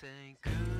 say goodbye.